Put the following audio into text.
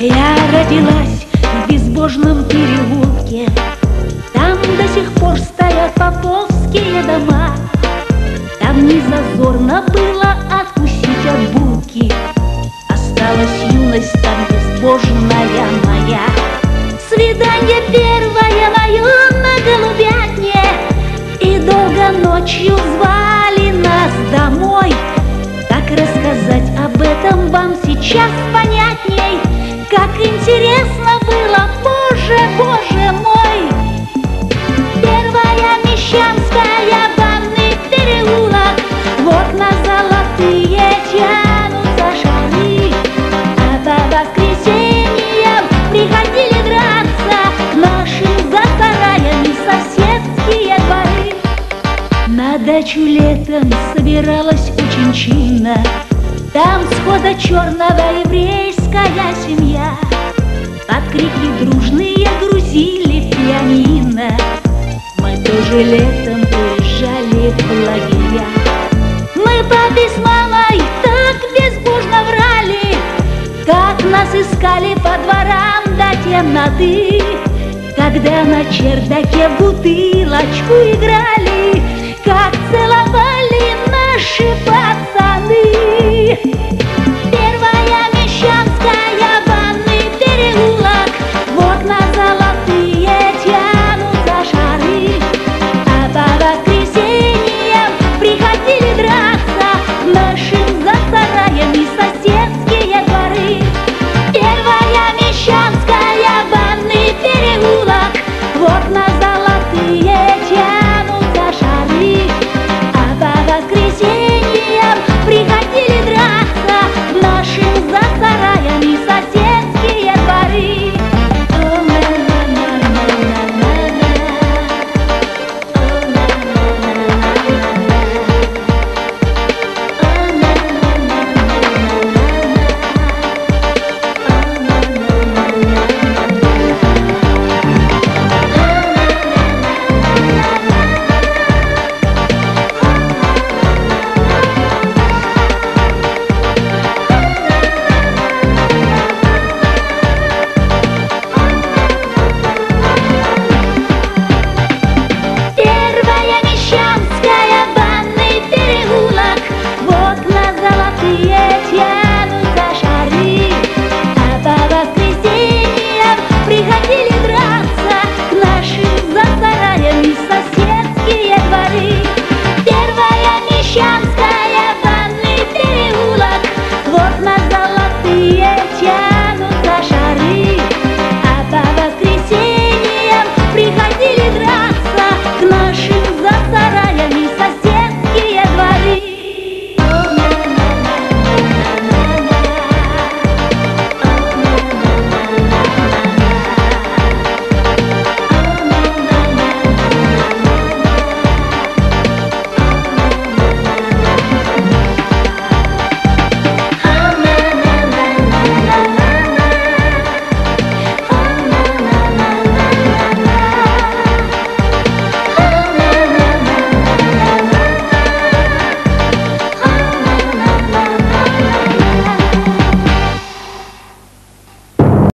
Я родилась в безбожном переулке. Там до сих пор стоят поповские дома. Там не зазорно было откусить от булки. Осталась юность там безбожная моя. Свидание первое мое на голубятне. И долго ночью звали нас домой. Как рассказать об этом вам сегодня? На дачу летом собиралась очень чинно, Там схода черного еврейская семья. Под крики дружные грузили пианино, Мы тоже летом уезжали в лагеря. Мы папе с мамой так безбожно врали, Как нас искали по дворам до темноты, Когда на чердаке бутылочку играли, Как целовали